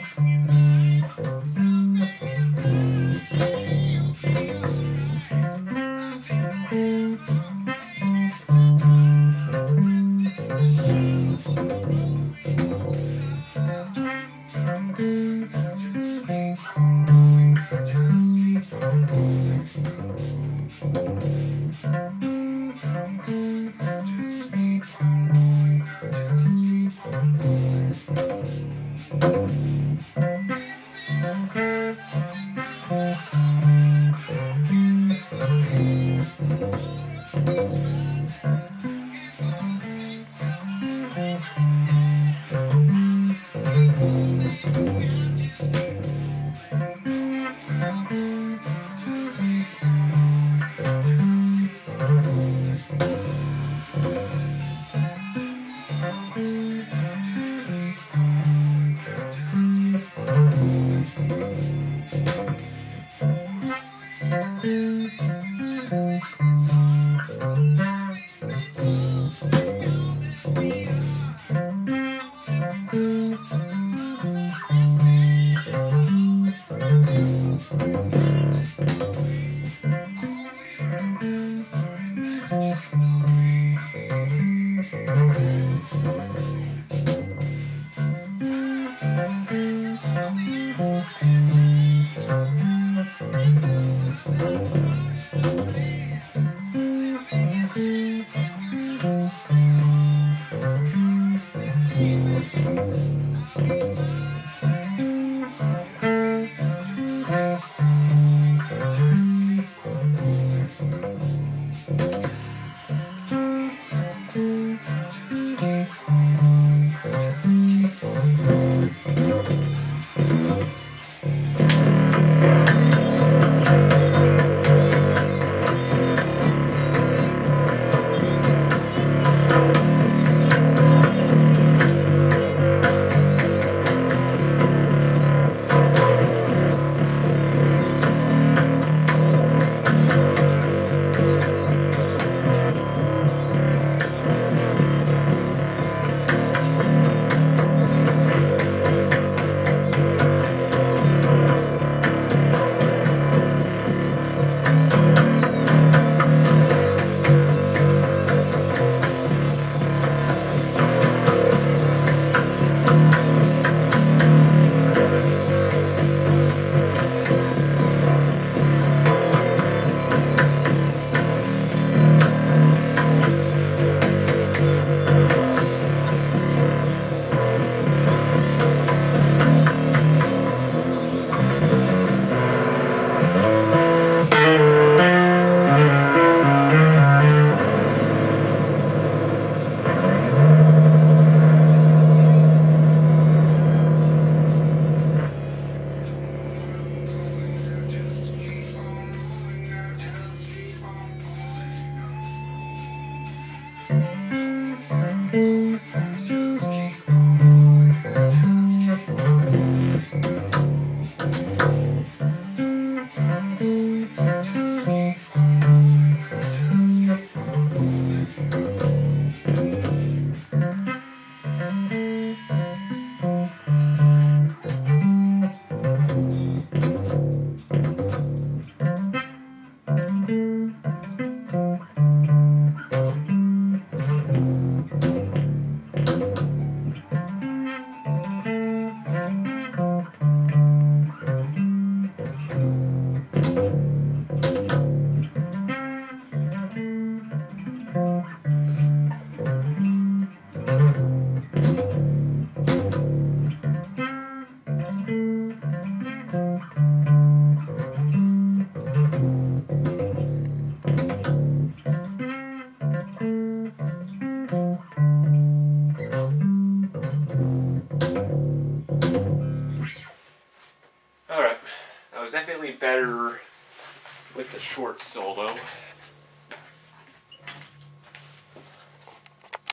Thank you. Thank you. Was definitely better with the short solo.